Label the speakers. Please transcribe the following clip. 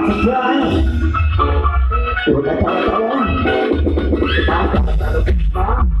Speaker 1: Đó, xin thưa anh Tụi cái tao tao lên Tao tao tao